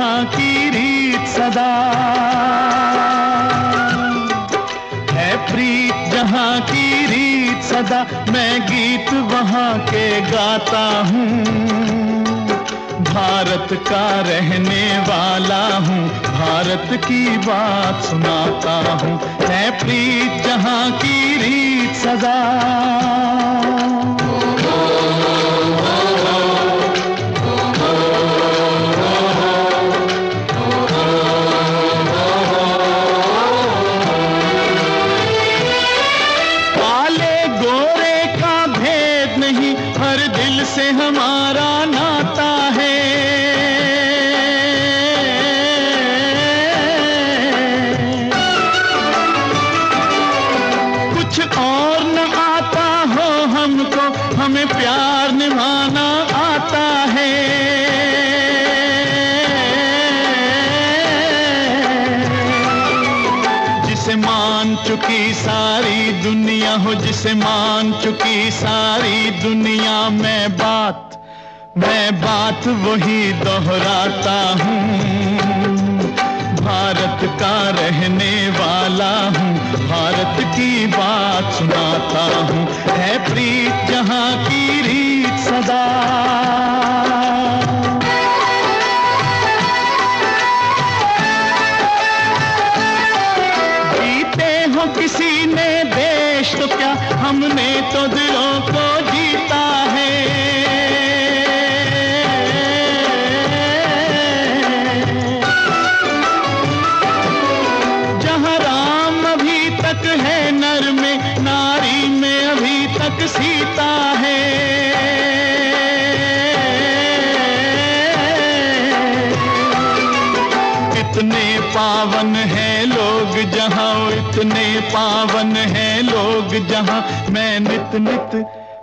की रीत सदा। है प्रीत जहाँ की रीत सदा, मैं गीत वहाँ के गाता हूँ। भारत का रहने वाला हूँ, भारत की बात सुनाता हूँ। है प्रीत जहाँ की रीत सदा। से हमारा नाता है। कुछ और न आता हो हमको हमें प्यार मान चुकी सारी दुनिया हो जिसे मान चुकी सारी दुनिया। मैं बात मैं बात वही दोहराता हूँ। भारत का रहने वाला हूँ, भारत की बात सुनाता हूँ। है प्रीत जहाँ की किसी ने देश तो क्या हमने तो दिलों को जीता है? जहाँ राम अभी तक है नर में, नारी में अभी तक सीता पावन है लोग जहाँ, इतने पावन है लोग जहाँ। मैं नित नित,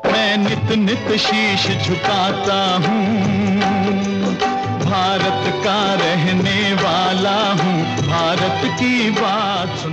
मैं नित नित शीश झुकाता हूँ। भारत का रहने वाला हूँ, भारत की बात